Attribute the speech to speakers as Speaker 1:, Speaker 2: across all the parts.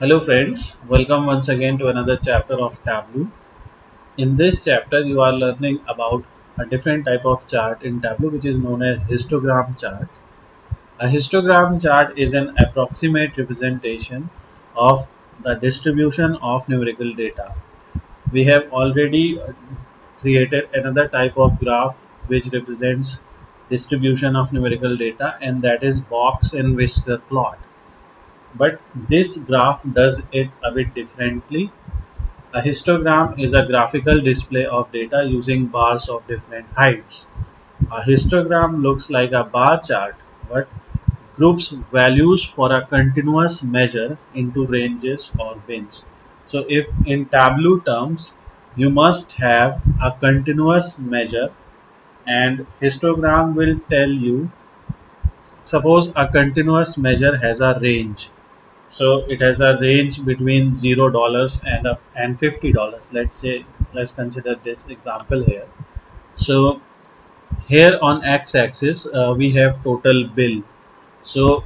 Speaker 1: Hello friends, welcome once again to another chapter of Tableau. In this chapter you are learning about a different type of chart in Tableau which is known as histogram chart. A histogram chart is an approximate representation of the distribution of numerical data. We have already uh, created another type of graph which represents distribution of numerical data and that is box and whisker plot but this graph does it a bit differently. A histogram is a graphical display of data using bars of different heights. A histogram looks like a bar chart but groups values for a continuous measure into ranges or bins. So if in Tableau terms you must have a continuous measure and histogram will tell you suppose a continuous measure has a range so it has a range between zero dollars and up and fifty dollars. Let's say let's consider this example here. So here on x-axis uh, we have total bill. So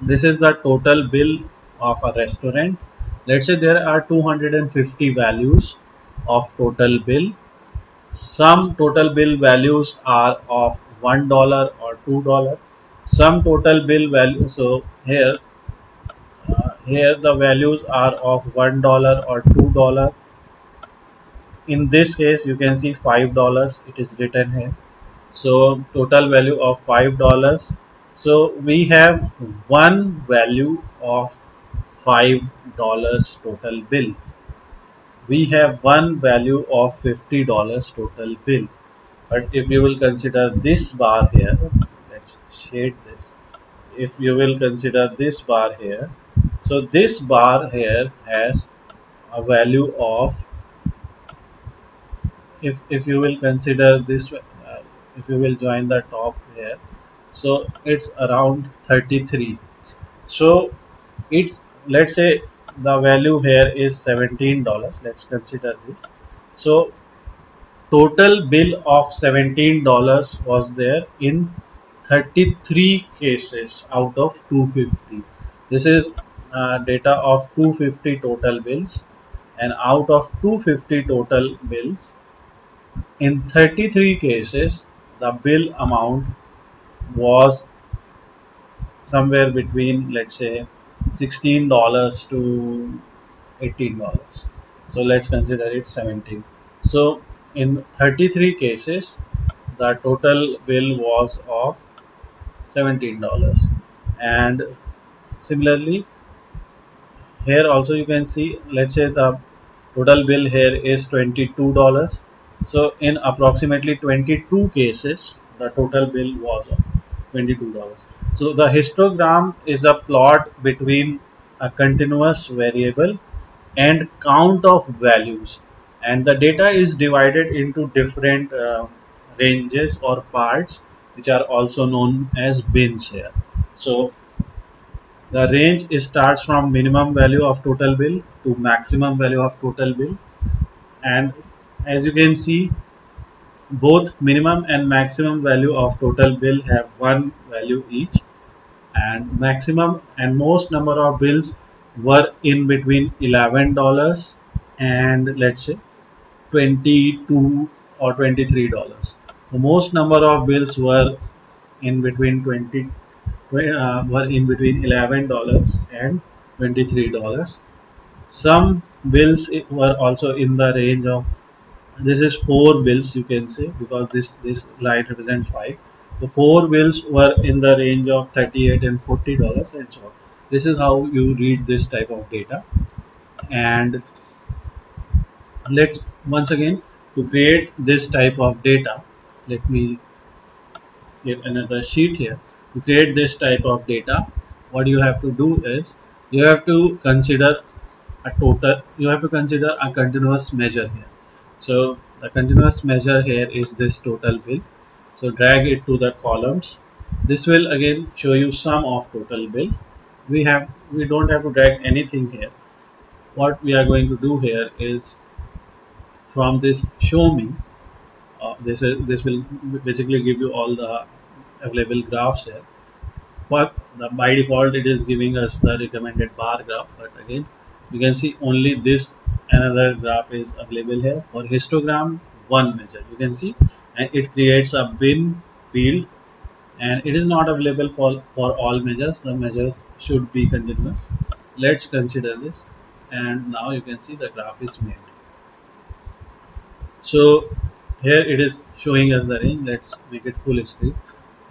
Speaker 1: this is the total bill of a restaurant. Let's say there are 250 values of total bill. Some total bill values are of one dollar or two dollar. Some total bill value so here here the values are of one dollar or two dollar. In this case you can see five dollars it is written here. So total value of five dollars. So we have one value of five dollars total bill. We have one value of fifty dollars total bill. But if you will consider this bar here let's shade this. If you will consider this bar here so this bar here has a value of if if you will consider this uh, if you will join the top here so it's around 33 so it's let's say the value here is 17 dollars let's consider this. So total bill of 17 dollars was there in 33 cases out of 250 this is uh, data of 250 total bills and out of 250 total bills in 33 cases the bill amount was somewhere between let's say $16 to $18 so let's consider it 17 so in 33 cases the total bill was of $17 and similarly here also you can see let's say the total bill here is $22 so in approximately 22 cases the total bill was $22 so the histogram is a plot between a continuous variable and count of values. And the data is divided into different uh, ranges or parts which are also known as bins here. So the range starts from minimum value of total bill to maximum value of total bill. And as you can see both minimum and maximum value of total bill have one value each. And maximum and most number of bills were in between $11 and let's say 22 or $23 the most number of bills were in between 20 uh, were in between $11 and $23 some bills were also in the range of this is four bills you can say because this this line represents five. So four bills were in the range of 38 and 40 dollars and so on. This is how you read this type of data. And let's once again to create this type of data let me get another sheet here to create this type of data what you have to do is you have to consider a total you have to consider a continuous measure here. So the continuous measure here is this total bill. So drag it to the columns. This will again show you sum of total bill. We have we don't have to drag anything here. What we are going to do here is from this show me uh, this is this will basically give you all the available graphs here. But by default it is giving us the recommended bar graph. But again you can see only this another graph is available here. For histogram one measure. You can see and it creates a bin field. And it is not available for for all measures. The measures should be continuous. Let's consider this. And now you can see the graph is made. So here it is showing us the range. Let's make it full screen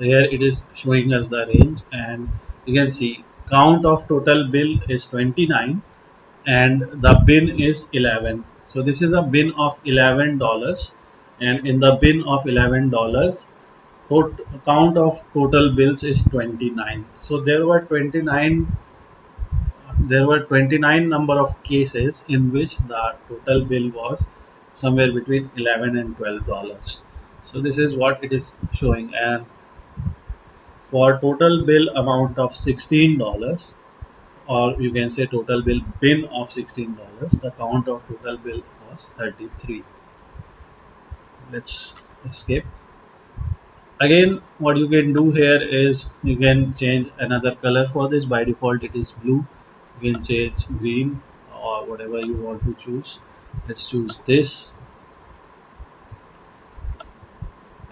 Speaker 1: here it is showing us the range and you can see count of total bill is 29 and the bin is 11 so this is a bin of 11 dollars and in the bin of 11 dollars count of total bills is 29 so there were 29 there were 29 number of cases in which the total bill was somewhere between 11 and 12 dollars. So this is what it is showing and for total bill amount of 16 dollars or you can say total bill bin of 16 dollars the count of total bill was 33 let's escape. Again what you can do here is you can change another color for this. By default it is blue. You can change green or whatever you want to choose. Let's choose this.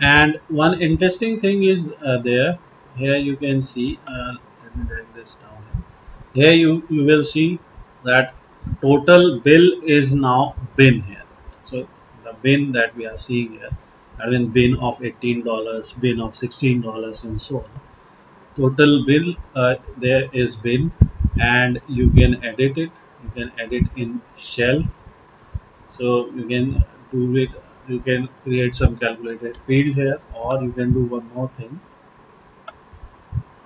Speaker 1: And one interesting thing is uh, there here you can see uh, let me drag this down here. here you you will see that total bill is now bin here. So the bin that we are seeing here I mean bin of $18 bin of $16 and so on. Total bill uh, there is bin and you can edit it. You can edit in shelf. So you can do it you can create some calculated field here or you can do one more thing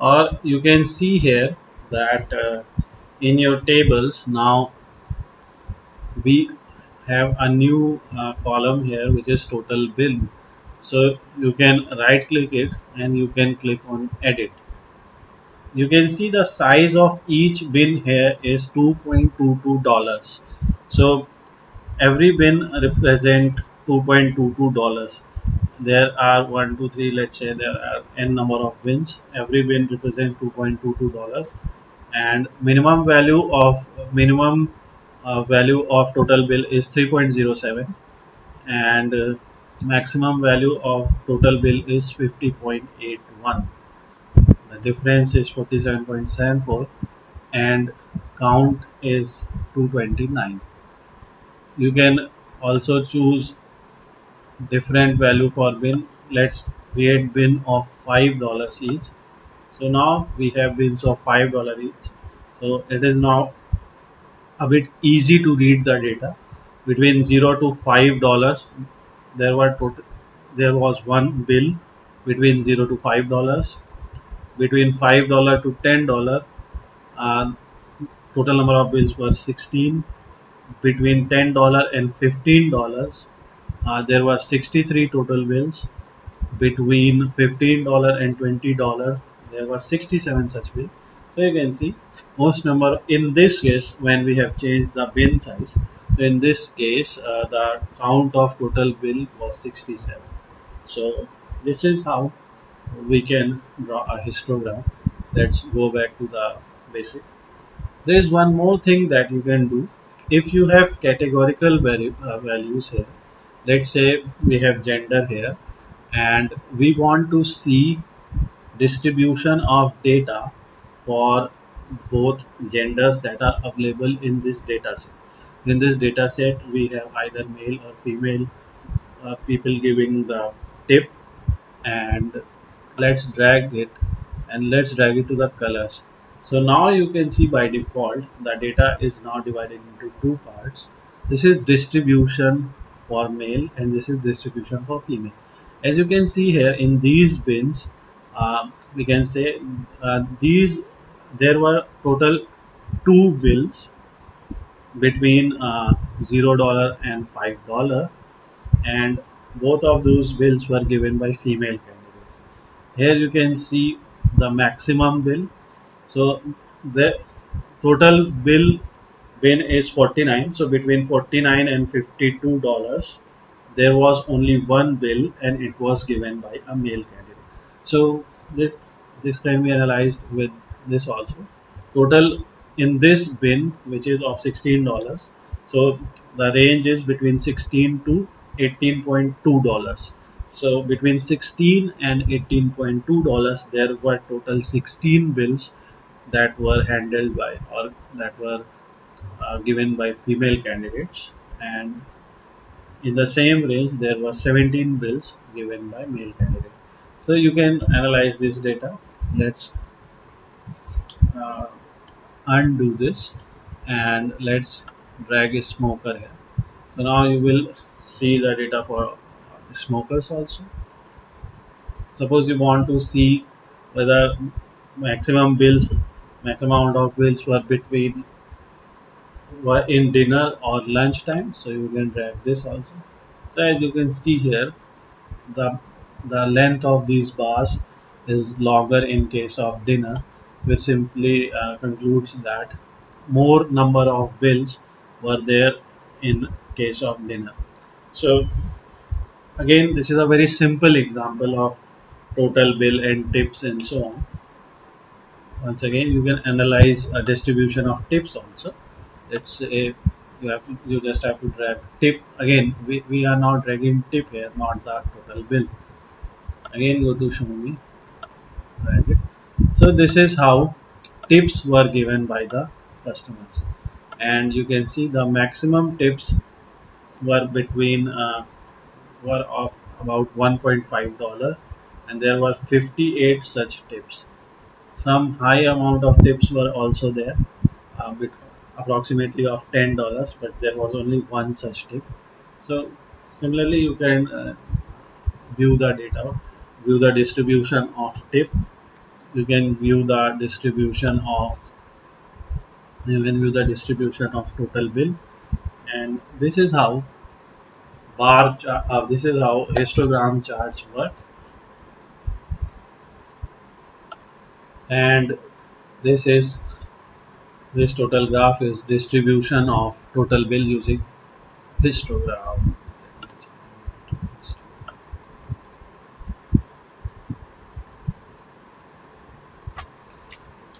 Speaker 1: or you can see here that uh, in your tables now we have a new uh, column here which is total bill. So you can right click it and you can click on edit. You can see the size of each bin here is 2.22 dollars. So every bin represent 2.22 dollars there are one two three let's say there are n number of bins every bin represents 2.22 dollars. And minimum value of minimum uh, value of total bill is 3.07 and uh, maximum value of total bill is 50.81 the difference is 47.74 and count is 229 you can also choose different value for bin. Let's create bin of five dollars each. So now we have bins of five dollar each. So it is now a bit easy to read the data. Between 0 to 5 dollars there were total, there was one bill between 0 to 5 dollars between $5 to $10 uh, total number of bills were 16 between $10 and $15 uh, there were 63 total bills between $15 and $20 there were 67 such bills. So you can see most number in this case when we have changed the bin size so in this case uh, the count of total bill was 67 so this is how we can draw a histogram. Let's go back to the basic. There is one more thing that you can do. If you have categorical value, uh, values here let's say we have gender here and we want to see distribution of data for both genders that are available in this data set. In this data set we have either male or female uh, people giving the tip and let's drag it and let's drag it to the colors. So now you can see by default the data is now divided into two parts. This is distribution for male and this is distribution for female as you can see here in these bins uh, we can say uh, these there were total two bills between uh, zero dollar and five dollar and both of those bills were given by female candidates. here you can see the maximum bill so the total bill bin is 49 so between 49 and 52 dollars there was only one bill and it was given by a male candidate. So this this can be analyzed with this also. Total in this bin which is of $16 so the range is between 16 to 18.2 dollars. So between 16 and 18.2 dollars there were total 16 bills that were handled by or that were uh, given by female candidates. And in the same range there were 17 bills given by male candidates. So you can analyze this data. Let's uh, undo this and let's drag a smoker here. So now you will see the data for smokers also. Suppose you want to see whether maximum bills maximum amount of bills were between in dinner or lunch time so you can drag this also. So as you can see here the the length of these bars is longer in case of dinner which simply uh, concludes that more number of bills were there in case of dinner. So again this is a very simple example of total bill and tips and so on. Once again you can analyze a distribution of tips also let's say you have to, you just have to drag tip. Again we, we are now dragging tip here not the total bill. Again go to show me. Drag it. So this is how tips were given by the customers. And you can see the maximum tips were between uh, were of about 1.5 dollars and there were 58 such tips. Some high amount of tips were also there uh, approximately of 10 dollars but there was only one such tip. So similarly you can uh, view the data view the distribution of tip. You can view the distribution of you can view the distribution of total bill. And this is how bar uh, this is how histogram charts work. And this is this total graph is distribution of total bill using histogram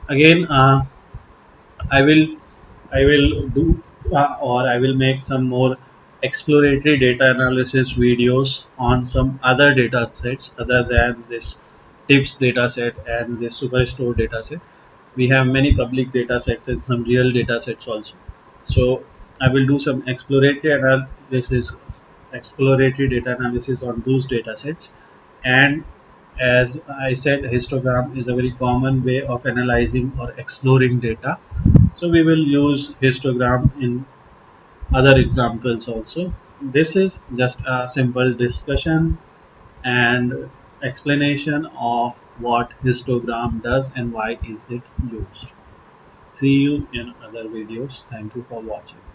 Speaker 1: again uh, I will I will do uh, or I will make some more exploratory data analysis videos on some other data sets other than this tips dataset and the superstore dataset. We have many public data sets and some real data sets also. So I will do some exploratory analysis, exploratory data analysis on those data sets. And as I said, histogram is a very common way of analyzing or exploring data. So we will use histogram in other examples also. This is just a simple discussion and explanation of what histogram does and why is it used. See you in other videos. Thank you for watching.